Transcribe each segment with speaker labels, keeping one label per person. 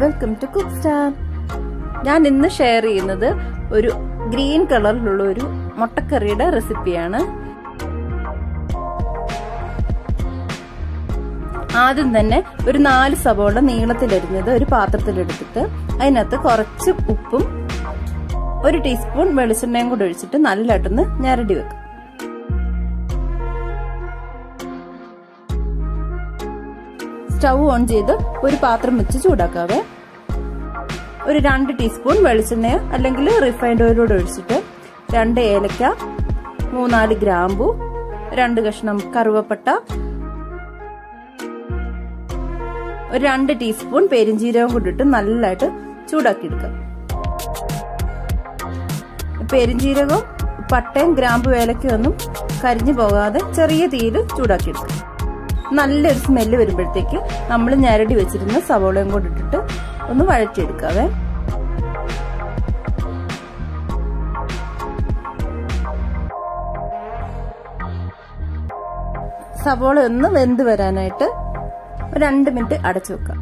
Speaker 1: Welcome to cook star ഞാൻ ഇന്ന് share ചെയ്യുന്നത് ഒരു ഗ്രീൻ കളറിലുള്ള ഒരു മുട്ടക്കറിയുടെ റെസിപ്പിയാണ് ആദ്യം തന്നെ ഒരു നാല് സവോള നീളത്തിലരിഞ്ഞത് ഒരു പാത്രത്തിലെടുത്തിട്ട് അതിനകത്ത് കുറച്ച് ഉപ്പും ഒരു ടീസ്പൂൺ വെളിച്ചെണ്ണയും കൂടെ ഒഴിച്ചിട്ട് നല്ലതായിട്ടൊന്ന് ഞരടി വെക്കും. സ്റ്റൗ ഓൺ ചെയ്ത് ഒരു പാത്രം വെച്ച് ചൂടാക്കാവേ. ഒരു രണ്ട് ടീസ്പൂൺ വെളിച്ചെണ്ണയോ അല്ലെങ്കിൽ റിഫൈൻഡ് ഓയിലൂടെ ഒഴിച്ചിട്ട് രണ്ട് ഏലക്ക മൂന്നാൽ ഗ്രാമ്പു രണ്ട് കഷ്ണം കറുവപ്പട്ട ഒരു രണ്ട് ടീസ്പൂൺ പെരിഞ്ചീരകം കൊണ്ടിട്ട് നല്ലതായിട്ട് ചൂടാക്കി എടുക്കാം പെരിഞ്ചീരകവും പട്ടയും ഗ്രാമ്പു ഏലക്കയും കരിഞ്ഞു പോകാതെ ചെറിയ തീയിൽ ചൂടാക്കി എടുക്കാം നല്ലൊരു സ്മെല്ല് വരുമ്പോഴത്തേക്ക് നമ്മൾ ഞരടി വെച്ചിരുന്ന സവോളയും കൂടെ ഇട്ടിട്ട് ഒന്ന് വഴറ്റിയെടുക്കാവേ. സവോള ഒന്ന് വെന്ത് വരാനായിട്ട് രണ്ട് മിനിറ്റ് അടച്ചു വെക്കാം.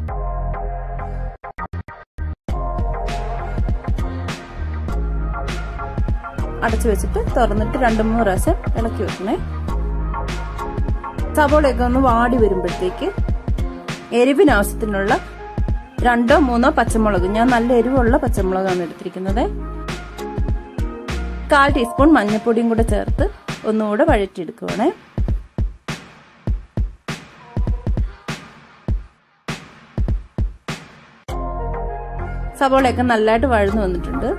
Speaker 1: അടച്ചു വെച്ചിട്ട് തുറന്നിട്ട് രണ്ട് മൂന്ന് പ്രാവശ്യം ഇളക്കി വെക്കണേ. സവോളയൊക്കെ ഒന്ന് വാടി വരുമ്പോഴത്തേക്ക് എരിവിനാവശ്യത്തിനുള്ള രണ്ടോ മൂന്നോ പച്ചമുളക്. ഞാൻ നല്ല എരിവുള്ള പച്ചമുളകാണ് എടുത്തിരിക്കുന്നത്. കാൽ ടീസ്പൂൺ മഞ്ഞൾപ്പൊടിയും കൂടെ ചേർത്ത് ഒന്നുകൂടെ വഴറ്റിയെടുക്കുവാണേ. സവോളയൊക്കെ നല്ലതായിട്ട് വഴന്നു വന്നിട്ടുണ്ട്.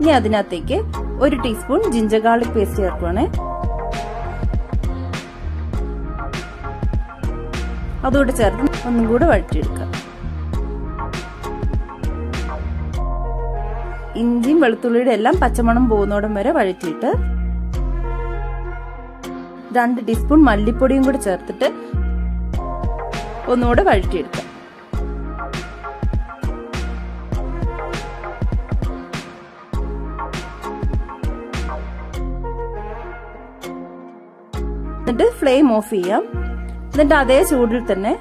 Speaker 1: ഇനി അതിനകത്തേക്ക് ഒരു ടീസ്പൂൺ ജിഞ്ചർ ഗാർലിക് പേസ്റ്റ് ചേർക്കുവാണേ. അതുകൂടെ ചേർത്ത് ഒന്നും കൂടെ വഴറ്റിയെടുക്കുക. ഇഞ്ചിയും വെളുത്തുള്ളിയുടെ എല്ലാം പച്ചമണം പോകുന്നോടം വരെ വഴറ്റിയിട്ട് രണ്ട് ടീസ്പൂൺ മല്ലിപ്പൊടിയും കൂടെ ചേർത്തിട്ട് ഒന്നുകൂടെ വഴറ്റിയെടുക്കുക. എന്നിട്ട് ഫ്ലെയിം ഓഫ് ചെയ്യാം. എന്നിട്ട് അതേ ചൂടിൽ തന്നെ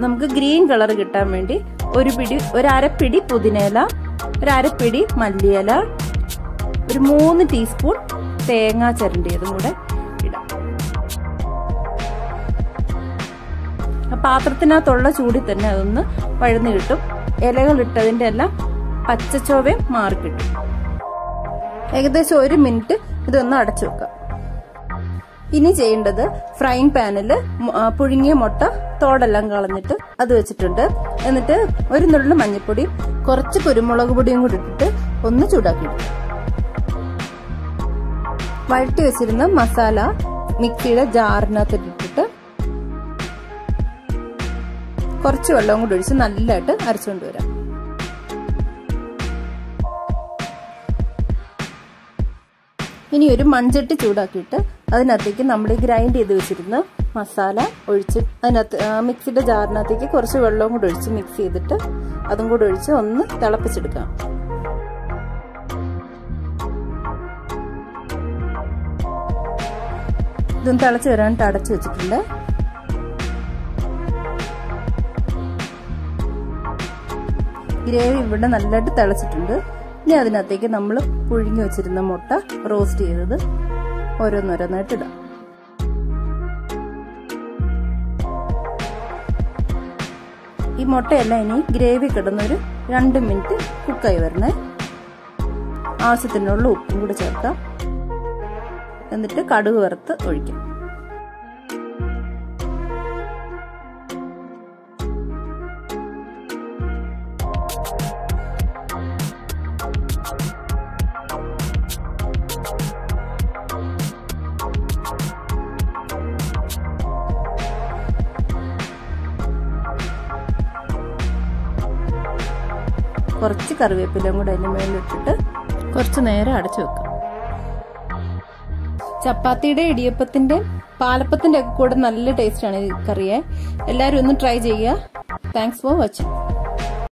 Speaker 1: നമുക്ക് ഗ്രീൻ കളർ കിട്ടാൻ വേണ്ടി ഒരു പിടി ഒരു അരപ്പിടി പുതിനയില ഒരു അരപ്പിടി മല്ലിയില ഒരു മൂന്ന് ടീസ്പൂൺ തേങ്ങ ചിരണ്ടിയതും കൂടെ ഇടാം. പാത്രത്തിനകത്തുള്ള ചൂടിൽ തന്നെ അതൊന്ന് വഴന്ന് കിട്ടും. ഇലകൾ ഇട്ടതിന്റെ എല്ലാം പച്ചച്ചോവയും മാറിക്കിട്ടും. ഏകദേശം ഒരു മിനിറ്റ് ഇതൊന്ന് അടച്ചു വെക്കാം. ഇനി ചെയ്യേണ്ടത് ഫ്രൈങ് പാനിൽ പുഴുങ്ങിയ മുട്ട തോടെല്ലാം കളഞ്ഞിട്ട് അത് വെച്ചിട്ടുണ്ട്. എന്നിട്ട് ഒരു നുള്ളു മഞ്ഞൾപ്പൊടി കുറച്ച് കുരുമുളക് പൊടിയും കൂടി ഇട്ടിട്ട് ഒന്ന് ചൂടാക്കി വഴറ്റി വെച്ചിരുന്ന മസാല മിക്സിയുടെ ജാറിനകത്ത് ഇട്ടിട്ട് കുറച്ച് വെള്ളവും കൂടി ഒഴിച്ച് നല്ലതായിട്ട് അരച്ചുകൊണ്ട് വരാം. ഇനി ഒരു മൺചട്ടി ചൂടാക്കിയിട്ട് അതിനകത്തേക്ക് നമ്മൾ ഗ്രൈൻഡ് ചെയ്ത് വെച്ചിരുന്ന മസാല ഒഴിച്ച് അതിനകത്ത് മിക്സിയുടെ ജാറിനകത്തേക്ക് കുറച്ച് വെള്ളവും കൂടെ ഒഴിച്ച് മിക്സ് ചെയ്തിട്ട് അതും കൂടെ ഒഴിച്ച് ഒന്ന് തിളപ്പിച്ചെടുക്കാം. ഇതൊന്ന് തിളച്ച് വരാനായിട്ട് അടച്ചു വെച്ചിട്ടുണ്ട്. ഗ്രേവി ഇവിടെ നല്ലതായിട്ട് തിളച്ചിട്ടുണ്ട്. ഇനി അതിനകത്തേക്ക് നമ്മൾ പുഴുങ്ങി വെച്ചിരുന്ന മുട്ട റോസ്റ്റ് ചെയ്തത് ഓരോന്നോരോന്നായിട്ട് ഇടാം ഈ മുട്ടയെല്ലാം ഇനി ഗ്രേവി കിടന്നൊരു രണ്ട് മിനിറ്റ് കുക്കായി വരണേ. ആവശ്യത്തിനുള്ള ഉപ്പും കൂടി ചേർക്കാം. എന്നിട്ട് കടുക് വറുത്ത് ഒഴിക്കാം. കുറച്ച് കറിവേപ്പിലയും കൂടെ അതിന് മേലിട്ടിട്ട് കുറച്ച് നേരം അടച്ചു വെക്കാം. ചപ്പാത്തിയുടെ ഇടിയപ്പത്തിന്റെ പാലപ്പത്തിന്റെ ഒക്കെ കൂടെ നല്ല ടേസ്റ്റ് ആണ് ഈ കറിയെ. എല്ലാവരും ഒന്ന് ട്രൈ ചെയ്യുക. Thanks for watching